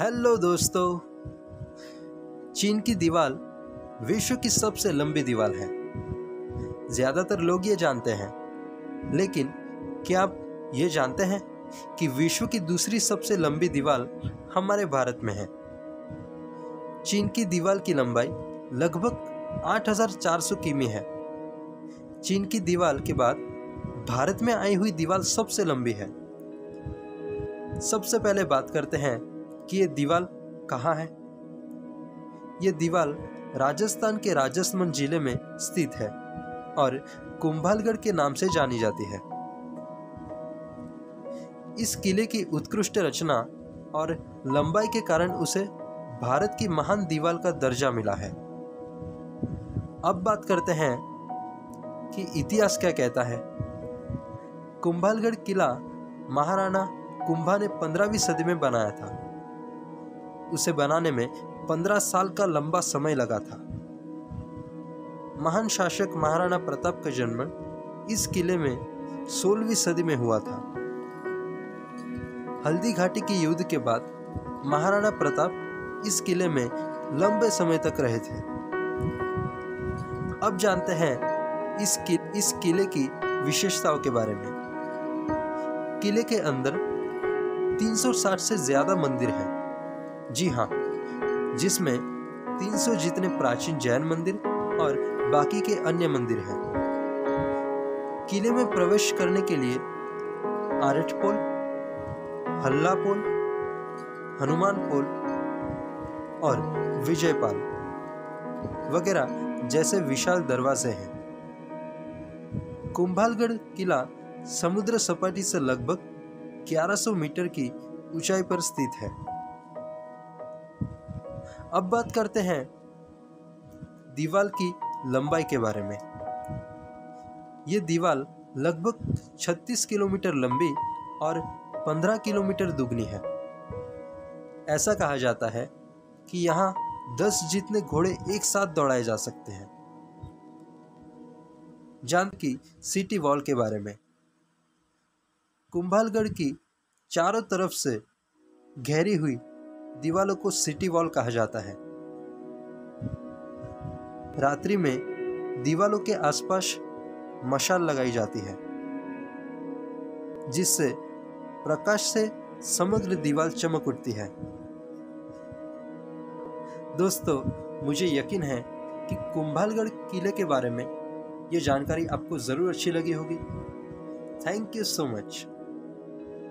Hello दोस्तों चीन की दीवार विश्व की सबसे लंबी दीवार है। ज़्यादातर लोग ये जानते हैं लेकिन क्या आप ये जानते हैं कि विश्व की दूसरी सबसे लंबी दीवार हमारे भारत में है? चीन की दीवार की लंबाई लगभग 8,400 किमी है। चीन की दीवार के बाद भारत में आई हुई दीवार सबसे लंबी है। सबसे पहले बात करते हैं कि ये दीवाल कहाँ है? ये दीवाल राजस्थान के राजस्थान ज़िले में स्थित है और कुंभलगढ़ के नाम से जानी जाती है। इस किले की उत्कृष्ट रचना और लंबाई के कारण उसे भारत की महान दीवार का दर्जा मिला है। अब बात करते हैं कि इतिहास क्या कहता है। कुंभलगढ़ किला महाराणा कुंभा ने पंद्रहवीं सदी में बनाया था। उसे बनाने में पंद्रह साल का लंबा समय लगा था। महान शासक महाराणा प्रताप का जन्म इस किले में सोलहवीं सदी में हुआ था। हल्दी घाटी के युद्ध के बाद महाराणा प्रताप इस किले में लंबे समय तक रहे थे। अब जानते हैं इस कि, इस किले की विशेषताओं के बारे में। किले के अंदर 360 से ज़्यादा मंदिर हैं। जी हाँ जिसमें 300 जितने प्राचीन जैन मंदिर और बाकी के अन्य मंदिर हैं। किले में प्रवेश करने के लिए आरठ पोल, हल्ला पोल, हनुमान पोल और विजयपाल वगैरह जैसे विशाल दरवाजे हैं। कुंभालगढ़ किला समुद्र सपाटी से लगभग 1100 मीटर की ऊंचाई पर स्थित है। अब बात करते हैं दीवार की लंबाई के बारे में। ये दीवार लगभग 36 किलोमीटर लंबी और 15 किलोमीटर दुगनी है। ऐसा कहा जाता है कि यहाँ 10 जितने घोड़े एक साथ दौड़ाए जा सकते हैं। जान की सिटी वॉल के बारे में। कुंभालगढ़ की चारों तरफ़ से घेरी हुई दीवालों को सिटी वॉल कहा जाता है। रात्रि में दीवालों के आसपास मशाल लगाई जाती है, जिससे प्रकाश से समग्र दीवार चमक उठती है। दोस्तों, मुझे यकीन है कि कुंभालगढ़ किले के बारे में ये जानकारी आपको ज़रूर अच्छी लगी होगी। Thank you so much